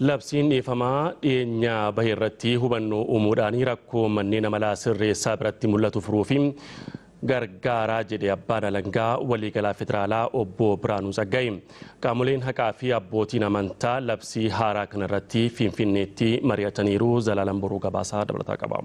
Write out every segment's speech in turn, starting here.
Labsiin dhiifamaa dhiyeenya bahe irratti hubannoo uumuudhaan rakkoo manneen amalaa sirreessaa biratti mul'atu furuu fi gargaaraa jedhe abbaan alangaa waliigalaa federaalaa obbo Biraanuu Tsaggaa'e. Qaamoleen haqaa fi abbootiin amantaa labsii haaraa kanarratti finfinneetti mari'ataniiru Zalaalan Boruu gabaasaa dabalataa qaba.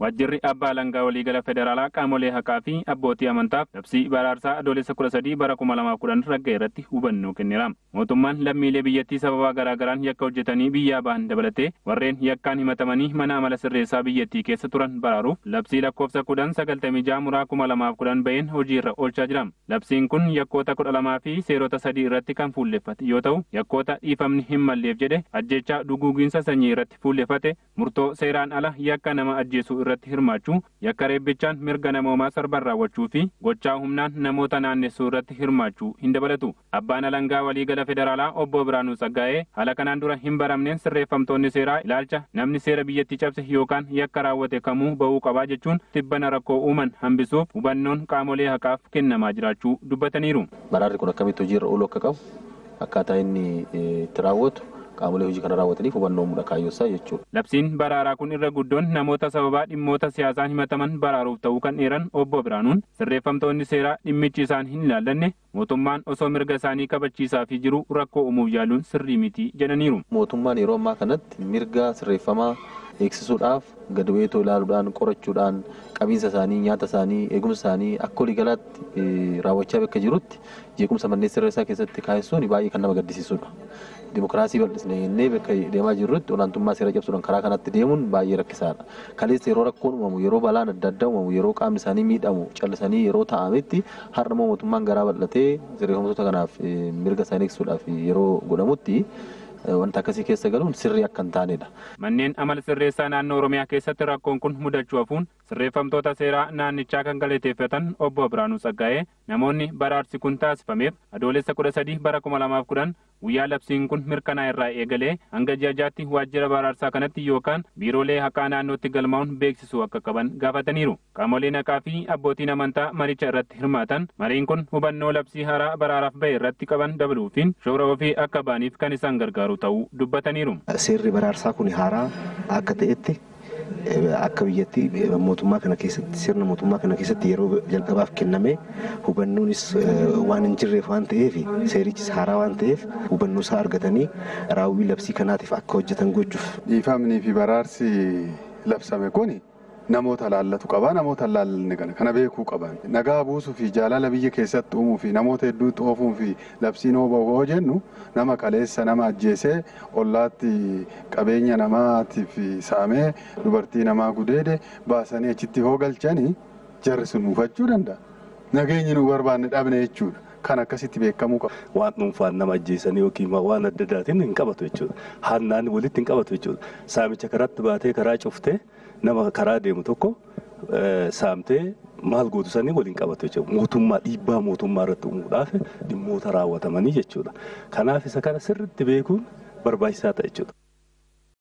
Waajjirri abbaa alangaa waliigala federaalaa qaamolee haqaa fi abbootii amantaaf labsii baraarsaa adoolessa kudha sadii bara kuma lamaaf kudhan ragga irratti hubannoo kenneera. Mootummaan lammiilee biyyattii sababaa garaagaraan yakka hojjetanii biyyaa bahan dabalatee warreen yakkaan himatamanii mana amala sirreessaa biyyattii keessa turan baraaruuf labsii lakkoofsa kudhan sagaltamii jaha muraa kuma lamaaf kudhan baheen hojiirra oolchaa jira. Labsiin kun yakkoota kudha lamaa fi seerota sadii irratti kan fuulleffate yoo ta'u yakkoota dhiifamni hin malleef jedhe ajjechaa duguugiinsa sanyii irratti fuulleffate murtoo seeraan ala yakka nama ajjeesuu irratti hirmaachuu yakka reebbichaan mirga namoomaa sarban raawwachuu fi gochaa humnaan namoota naannessuu irratti hirmaachuu hin dabalatu. Abbaan alangaa waliigala federaalaa obbo Biraanuu Tsaggaa'ee haala kanaan dura hin baramneen sirreeffamtoonni seeraa ilaalcha namni seera biyyattii cabse yookaan yakka raawwate kamuu bahuu qabaa jechuun tibbana rakkoo uuman hambisuuf hubannoon qaamolee haqaaf kennamaa jiraachuu dubbataniiru. Baraarri kun akkamitti hojiirra ooluu akka qabu akkaataa inni itti raawwatu qaamolee hojii kana raawwataniif hubannoo muudha kaayyosaa jechuudha. Labsiin baraaraa kun irra guddoon namoota sababaa dhimmoota siyaasaan himataman baraaruuf ta'uu kan dheeran obbo Biraanuun sirreeffamtoonni seeraa dhimmichi isaan hin ilaallanne mootummaan osoo mirga isaanii kabachiisaa fi jiru rakkoo uumuuf yaaluun sirrii miti jedhaniiru. Mootummaan yeroo ammaa kanatti mirga sirreeffamaa eegsisuudhaaf gad bu'eetoo ilaaluudhaan qorachuudhaan qabiinsa isaanii nyaata isaanii eegumsa isaanii akka waliigalaatti raawwachaa bakka jirutti jeequmsa manneen sirreessaa keessatti kaa'essuun baay'ee kan nama gaddisiisudha. Dimokiraasii bal'isnee jennee bakka deemaa jirrutti olaantummaa seera cabsuudhaan karaa kanatti deemuun baay'ee rakkisaadha. Kaleessa yeroo rakkoon uumamu yeroo balaan adda addaa uumamu yeroo qaamni isaanii miidhamu callisanii yeroo taa'ametti har'a mootummaan garaa bal'atee sirreeffamtoota kanaaf mirga isaanii eegsisuudhaaf yeroo godhamutti wanta akkasii keessa galuun sirrii akka hin taanedha. Manneen amala sirreessaa naannoo Oromiyaa keessatti rakkoon kun mudachuu hafuun sirreeffamtoota seeraa naannichaa kan galateeffatan obbo Biraanuu Tsaggaa'ee namoonni baraarsi kun taasifameef adoolessa kudha sadii bara kuma lamaaf kudhan guyyaa labsiin kun mirkanaa irraa eegalee hanga ji'a jaatti waajjira baraarsaa kanatti yookaan biiroolee haqaa naannootti galmaa'uun beeksisuu akka qaban gaafataniiru. Qaamoleen haqaa fi abbootiin amantaa maricha irratti hirmaatan mariin kun hubannoo labsii haaraa baraaraaf bahe irratti qaban dabaluufiin shoora ofii akka ba'aniif kan isaan gargaaru ta'uu dubbataniiru. Seerri baraarsaa kun haaraa akka ta'etti akka biyyatti mootummaa kana keessatti sirna mootummaa kana keessatti yeroo jalqabaaf kenname hubannoonis waan hin jirreef waan ta'eef seerichis haaraa waan ta'eef hubannoo isaa argatanii raawwii labsii kanaatiif akka hojjetan gochuuf. Dhiifamnii fi baraarsi labsame kuni namoota laallatu qaba namoota laallanne kana kana beekuu qaban nagaa buusuu fi jaalala biyya keessatti uumuu fi namoota hedduu xoofuu fi labsiin hoo jennu nama kaleessa nama ajjeesee ollaatti qabeenya namaatiif saamee dubartii namaa gudeede baasanii achitti hoo galchanii jarri sun uffachuu danda'a. Nageenyi nu barbaanne dhabne jechuudha. Kan akkasitti beekamuu qaba. Waan dhuunfaan nama ajjeesanii yookiin waan adda addaatiin hin qabatu jechuudha. Hannaan walitti hin qabatu jechuudha. Saamicha karaatti baatee karaa cuftee nama karaa deemu tokko saamtee maal gootu sanii waliin qabatu jechuudha. Mootummaa dhiibbaa mootummaa irratti uumuudhaaf dhimmoota raawwatamanii jechuudha. Kanaaf isa kana sirriitti beekuun barbaachisaa ta'a jechuudha.